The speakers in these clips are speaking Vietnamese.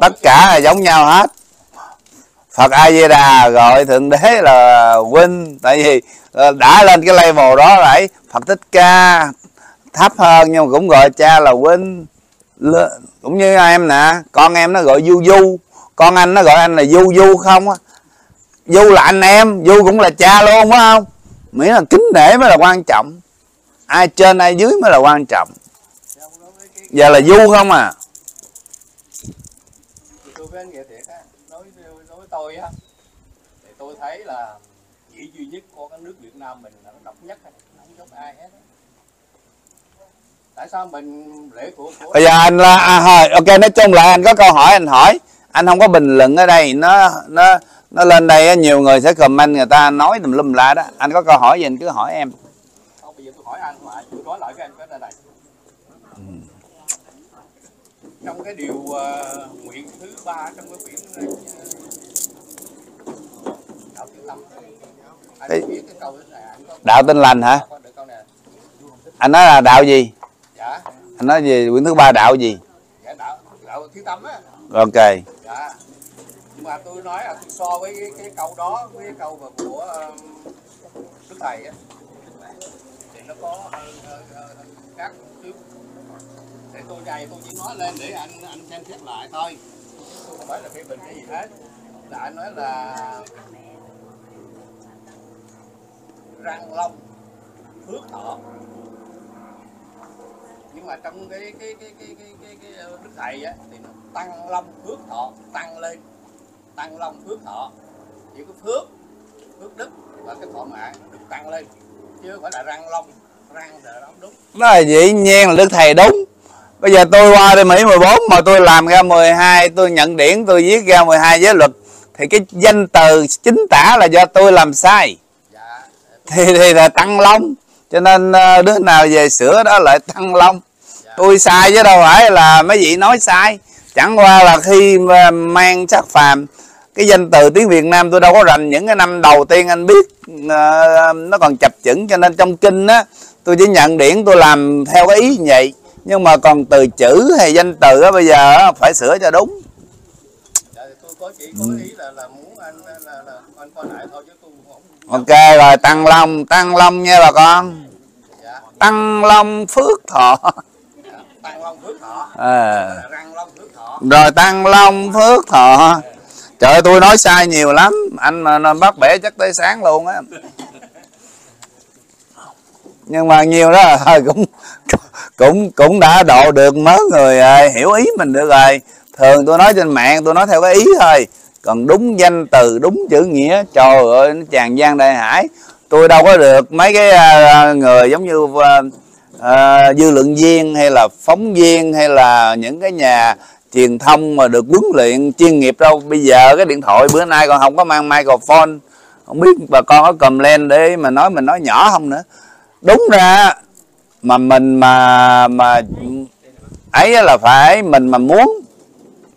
tất cả là giống nhau hết. Phật A Di Đà gọi thượng đế là huynh tại vì ờ, đã lên cái level đó rồi. Phật Thích Ca thấp hơn nhưng mà cũng gọi cha là huynh cũng như em nè, con em nó gọi du du con anh nó gọi anh là du du không á. Du là anh em du cũng là cha luôn, phải không? Miễn là kính nể mới là quan trọng. Ai trên ai dưới mới là quan trọng. Giờ là du không à? Anh nghĩa thiệt á. Đối đối với tôi á thì tôi thấy là chỉ duy nhất của cái nước Việt Nam mình là nó độc nhất á, không giống ai hết tại sao mình lễ của của bây giờ anh là à, ok nói chung là anh có câu hỏi anh hỏi. Anh không có bình luận ở đây nó nó nó lên đây nhiều người sẽ comment người ta nói tùm lum la đó. Anh có câu hỏi gì anh cứ hỏi em. Không bây giờ tôi hỏi anh mà tôi nói lại với anh cái này này trong cái điều uh, nguyện thứ ba trong cái quyển uh, đạo này anh có đạo tin lành hả? Anh nói là đạo gì? Dạ. Anh nói gì quyển thứ ba đạo gì? Dạ đạo đạo thứ tâm á. Ok. Dạ. Nhưng mà tôi nói là tôi so với cái, cái câu đó với cái câu mà của um, đức thầy á. Thì nó có uh, uh, uh, để tôi dày tôi chỉ nói lên để anh anh xem xét lại thôi. Tôi không phải là phê bình cái gì hết. Là anh nói là răng long phước thọ nhưng mà trong cái cái cái cái cái cái, cái, ờ, đức thầy á thì nó tăng long phước thọ tăng lên tăng long phước thọ chỉ có phước phước đức và cái thọ mạng được tăng lên chứ không phải là răng long răng là đúng. Đó là dĩ nhiên là đức thầy đúng bây giờ tôi qua đây Mỹ 14 mà tôi làm ra 12 tôi nhận điển tôi viết ra 12 giới luật. Thì cái danh từ chính tả là do tôi làm sai. Dạ. Thì, thì là tăng long. Cho nên ờ, đứa nào về sửa đó lại tăng long. Dạ. Tôi sai chứ đâu phải là mấy vị nói sai. Chẳng qua là khi mang sắc phàm cái danh từ tiếng Việt Nam tôi đâu có rành những cái năm đầu tiên anh biết ờ, nó còn chập chững. Cho nên trong kinh á tôi chỉ nhận điển tôi làm theo cái ý như vậy nhưng mà còn từ chữ hay danh từ á bây giờ phải sửa cho đúng. Ok rồi tăng long tăng long nha bà con. Dạ. Tăng long phước thọ. Dạ. tăng long phước thọ. Thọ. Rồi tăng long phước thọ. Trời ơi, tôi nói sai nhiều lắm. Anh mà nó bắt bẻ chắc tới sáng luôn á. Nhưng mà nhiều đó thôi cũng cũng cũng đã độ được mớ người rồi hiểu ý mình được rồi. Thường tôi nói trên mạng tôi nói theo cái ý thôi. Còn đúng danh từ đúng chữ nghĩa trời ơi nó tràn gian đại hải. Tôi đâu có được mấy cái à, à, người giống như uh, uh, dư luận viên hay là phóng viên hay là những cái nhà truyền thông mà được huấn luyện chuyên nghiệp đâu. Bây giờ cái điện thoại bữa nay còn không có mang microphone. Không biết bà con có cầm lên để mà nói mình nói nhỏ không nữa. Đúng ra mà mình mà mà ấy là phải mình mà muốn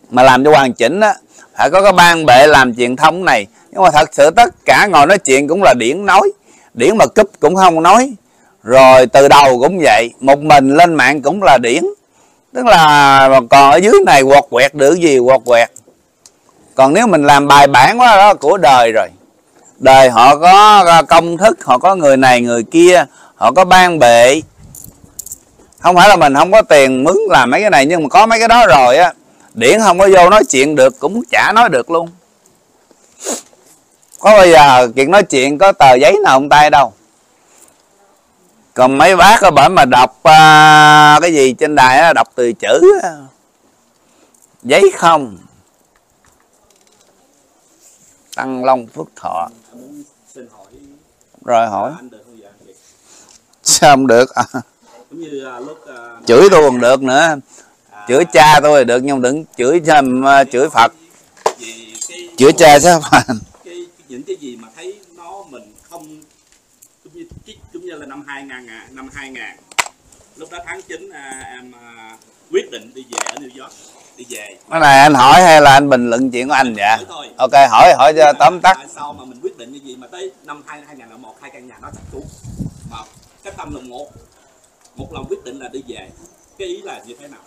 mà làm cho hoàn chỉnh á, phải có cái ban bệ làm truyền thông này. Nhưng mà thật sự tất cả ngồi nói chuyện cũng là điển nói, điển mà cúp cũng không nói. Rồi từ đầu cũng vậy, một mình lên mạng cũng là điển. Tức là còn ở dưới này quọt quẹt được gì quọt quẹt. Còn nếu mình làm bài bản quá đó, của đời rồi. Đời họ có công thức, họ có người này người kia, họ có ban bệ không phải là mình không có tiền mướn làm mấy cái này nhưng mà có mấy cái đó rồi á điển không có vô nói chuyện được cũng chả nói được luôn. Có bây giờ chuyện nói chuyện có tờ giấy nào không tay đâu? Còn mấy bác ở bển mà đọc à, cái gì trên đài á, đọc từ chữ á. giấy không. Tăng long phước thọ. Rồi hỏi. Sao không được? À, cũng như à, lúc à, chửi tôi còn được nữa. À, chửi cha tôi được nhưng đừng chửi chăm chửi phật. cái chửi cha sao mà cái những cái gì mà thấy nó mình không cũng như cũng như là năm 2000 à, năm 2000 lúc đó tháng 9 à, em à, quyết định đi về ở New York đi về. Cái này anh hỏi hay là anh bình luận chuyện của anh vậy? Hỏi ok hỏi hỏi cho tóm tắt. Sao mà mình quyết định như gì mà tới năm 2 2001 hai căn nhà nó sập xuống? Mà cái tâm là một một lòng quyết định là đi về. Cái ý là như thế nào?